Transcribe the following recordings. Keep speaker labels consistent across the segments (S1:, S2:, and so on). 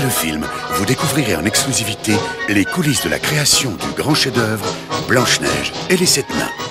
S1: Après le film, vous découvrirez en exclusivité les coulisses de la création du grand chef-d'œuvre Blanche-Neige et les Sept Nains.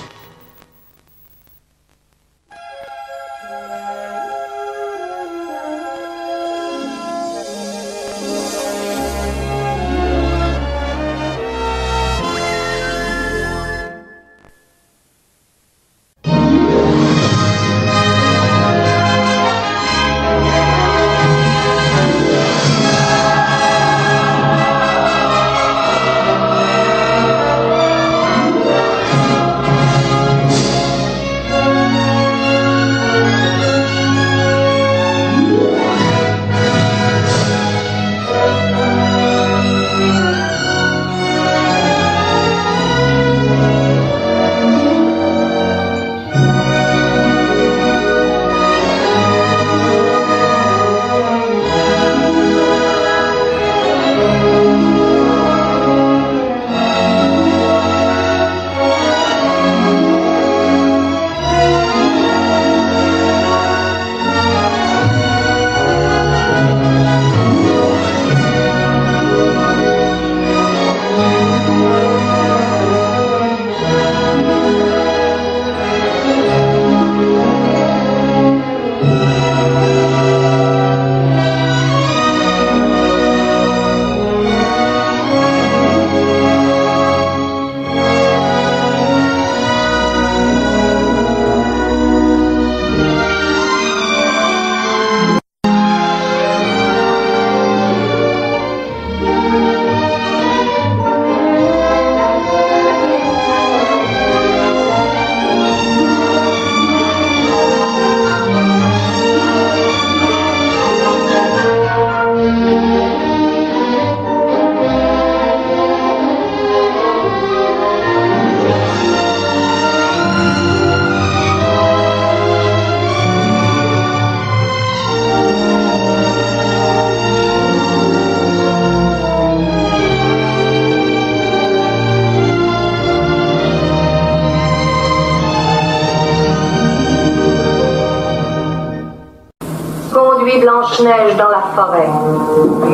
S2: Blanche-Neige dans la forêt.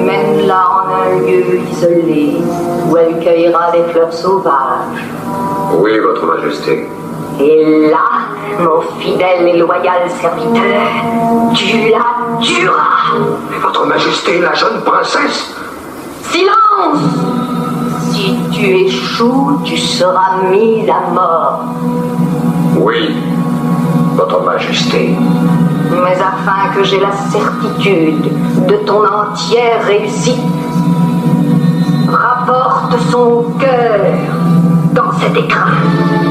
S2: Mène-la en un lieu isolé où elle cueillera des fleurs sauvages.
S3: Oui, Votre Majesté.
S2: Et là, mon fidèle et loyal serviteur, tu la tueras.
S3: Mais Votre Majesté, la jeune princesse
S2: Silence Si tu échoues, tu seras mis à mort.
S3: Oui, Votre Majesté.
S2: Mais afin que j'ai la certitude de ton entière réussite, rapporte son cœur dans cet écrin.